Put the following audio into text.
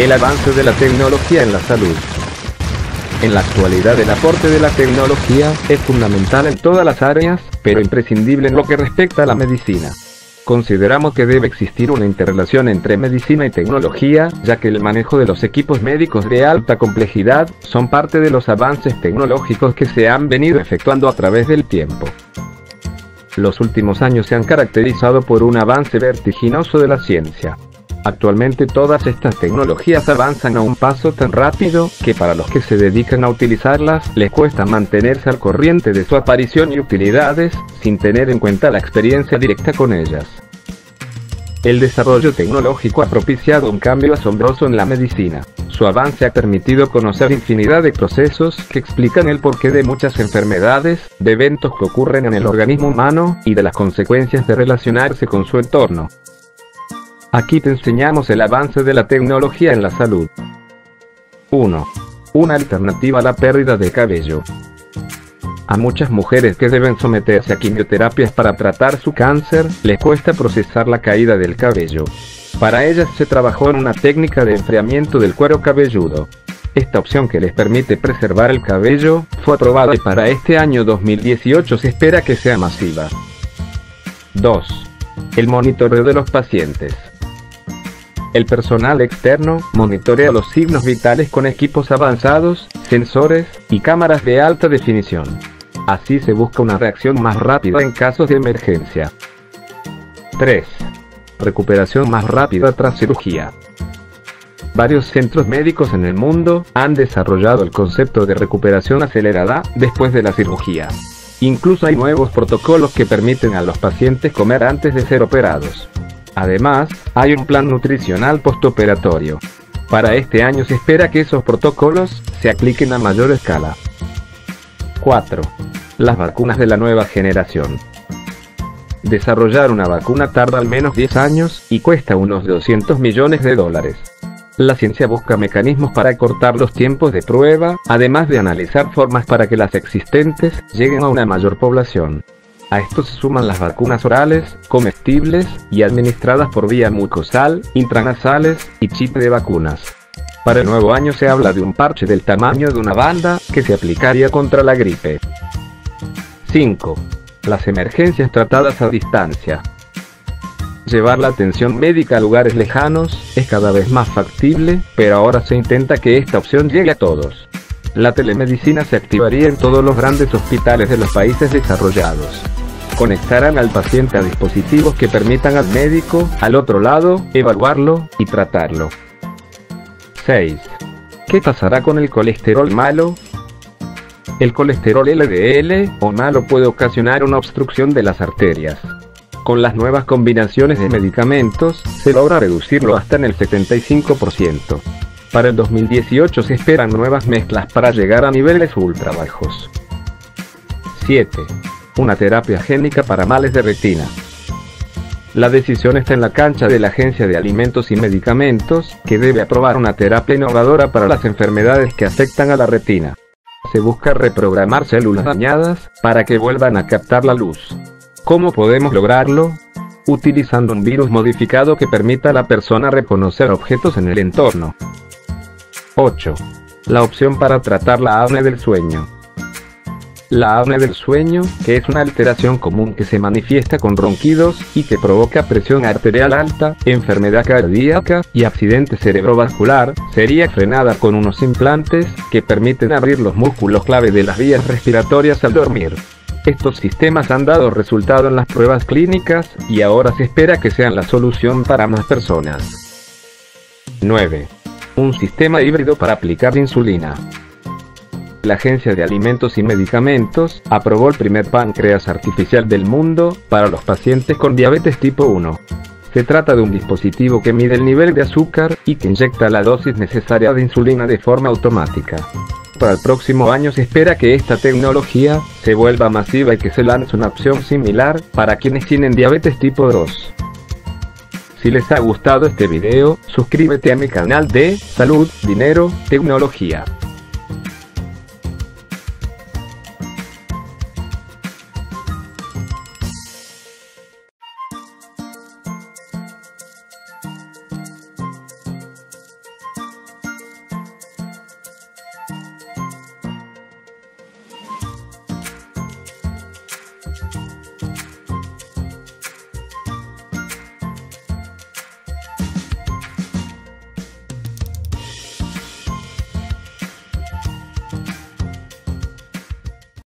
El avance de la tecnología en la salud. En la actualidad el aporte de la tecnología es fundamental en todas las áreas, pero imprescindible en lo que respecta a la medicina. Consideramos que debe existir una interrelación entre medicina y tecnología, ya que el manejo de los equipos médicos de alta complejidad son parte de los avances tecnológicos que se han venido efectuando a través del tiempo. Los últimos años se han caracterizado por un avance vertiginoso de la ciencia. Actualmente todas estas tecnologías avanzan a un paso tan rápido que para los que se dedican a utilizarlas les cuesta mantenerse al corriente de su aparición y utilidades, sin tener en cuenta la experiencia directa con ellas. El desarrollo tecnológico ha propiciado un cambio asombroso en la medicina. Su avance ha permitido conocer infinidad de procesos que explican el porqué de muchas enfermedades, de eventos que ocurren en el organismo humano y de las consecuencias de relacionarse con su entorno. Aquí te enseñamos el avance de la tecnología en la salud. 1. Una alternativa a la pérdida de cabello. A muchas mujeres que deben someterse a quimioterapias para tratar su cáncer, les cuesta procesar la caída del cabello. Para ellas se trabajó en una técnica de enfriamiento del cuero cabelludo. Esta opción que les permite preservar el cabello, fue aprobada y para este año 2018 se espera que sea masiva. 2. El monitoreo de los pacientes. El personal externo monitorea los signos vitales con equipos avanzados, sensores y cámaras de alta definición. Así se busca una reacción más rápida en casos de emergencia. 3. Recuperación más rápida tras cirugía. Varios centros médicos en el mundo han desarrollado el concepto de recuperación acelerada después de la cirugía. Incluso hay nuevos protocolos que permiten a los pacientes comer antes de ser operados. Además, hay un plan nutricional postoperatorio. Para este año se espera que esos protocolos se apliquen a mayor escala. 4. Las vacunas de la nueva generación. Desarrollar una vacuna tarda al menos 10 años y cuesta unos 200 millones de dólares. La ciencia busca mecanismos para acortar los tiempos de prueba, además de analizar formas para que las existentes lleguen a una mayor población. A esto se suman las vacunas orales, comestibles y administradas por vía mucosal, intranasales y chip de vacunas. Para el nuevo año se habla de un parche del tamaño de una banda que se aplicaría contra la gripe. 5. Las emergencias tratadas a distancia. Llevar la atención médica a lugares lejanos es cada vez más factible, pero ahora se intenta que esta opción llegue a todos. La telemedicina se activaría en todos los grandes hospitales de los países desarrollados conectarán al paciente a dispositivos que permitan al médico, al otro lado, evaluarlo y tratarlo. 6. ¿Qué pasará con el colesterol malo? El colesterol LDL o malo puede ocasionar una obstrucción de las arterias. Con las nuevas combinaciones de medicamentos, se logra reducirlo hasta en el 75%. Para el 2018 se esperan nuevas mezclas para llegar a niveles ultra bajos. 7 una terapia génica para males de retina. La decisión está en la cancha de la Agencia de Alimentos y Medicamentos, que debe aprobar una terapia innovadora para las enfermedades que afectan a la retina. Se busca reprogramar células dañadas para que vuelvan a captar la luz. ¿Cómo podemos lograrlo? Utilizando un virus modificado que permita a la persona reconocer objetos en el entorno. 8. La opción para tratar la apnea del sueño. La apnea del sueño, que es una alteración común que se manifiesta con ronquidos y que provoca presión arterial alta, enfermedad cardíaca y accidente cerebrovascular, sería frenada con unos implantes que permiten abrir los músculos clave de las vías respiratorias al dormir. Estos sistemas han dado resultado en las pruebas clínicas y ahora se espera que sean la solución para más personas. 9. Un sistema híbrido para aplicar insulina la Agencia de Alimentos y Medicamentos aprobó el primer páncreas artificial del mundo para los pacientes con diabetes tipo 1. Se trata de un dispositivo que mide el nivel de azúcar y que inyecta la dosis necesaria de insulina de forma automática. Para el próximo año se espera que esta tecnología se vuelva masiva y que se lance una opción similar para quienes tienen diabetes tipo 2. Si les ha gustado este video, suscríbete a mi canal de Salud, Dinero, Tecnología.